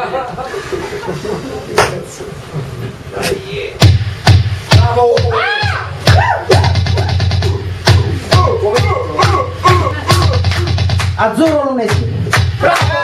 Bravo! Azzurro lunedì. Genio!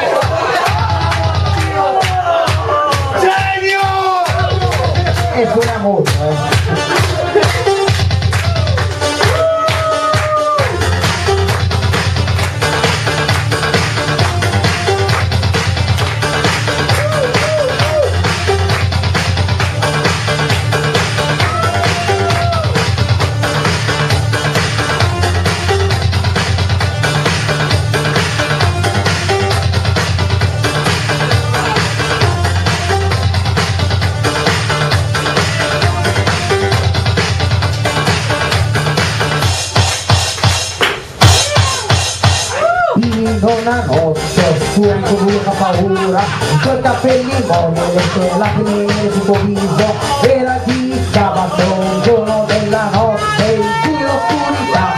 Una notte fuori con una paura. Coi capelli molli le lacrime sul tuo viso. Era di sabato un giorno della notte in cui l'oscurità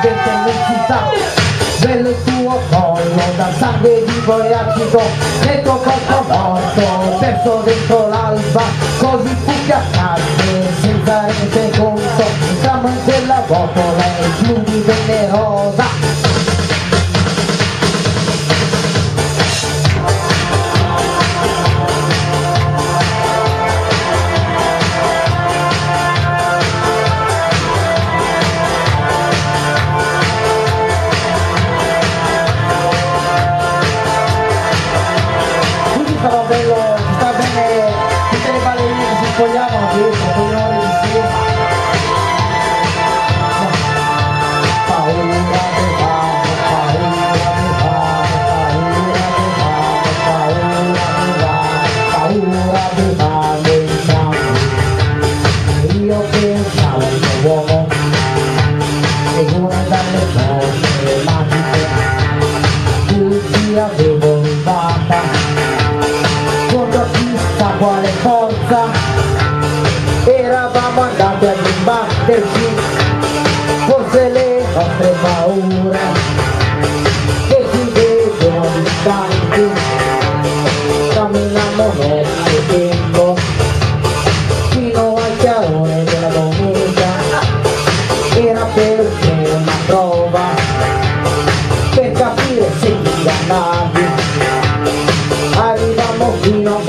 diventa immensità il tuo collo dal sangue vivo e acido nel tuo corpo morto perso dentro l'alba. Così fu accadde senza rendere conto entriamo in quella botola e più divenne rosa combatterci forse le nostre paure che si vedono distanti camminammo nel tempo fino al chiarore della domenica. Era per me una prova per capire se ti andavi arrivammo fino a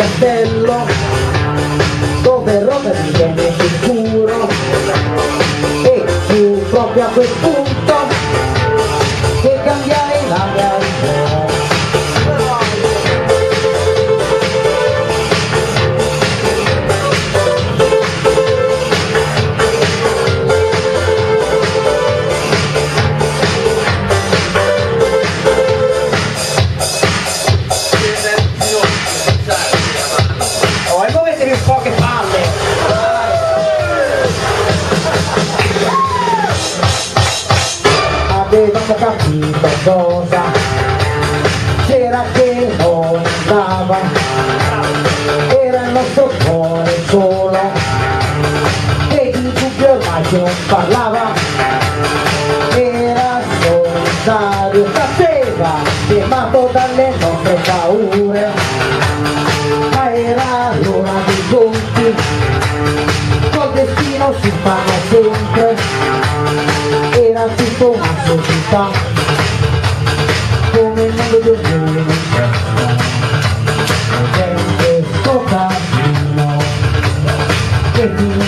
proprio a quel punto che cambiai la mia cosa c'era che non andava, era il nostro cuore solo, che di dubbio che non parlava, era solitario, sapeva, chiamato dalle nostre paure. Ma era l'ora dei conti col destino si fanno sempre. Era tutto una società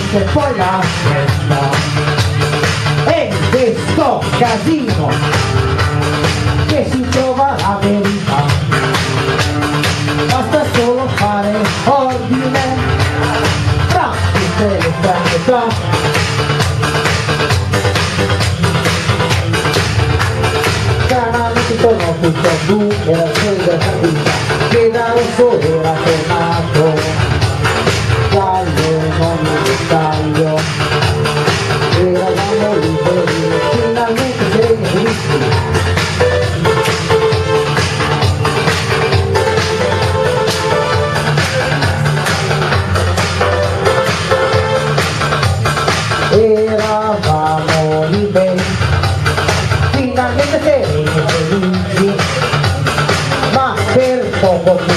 finisce poi la festa e questo casino che si trova la verità basta solo fare ordine. Tra tutte le stranamente tornò tutto blu era il sole della partita. Che da rosso era tornato. Giallo non un dettaglio eravamo liberi finalmente e felici eravamo liberi, finalmente e felici, ma per poco più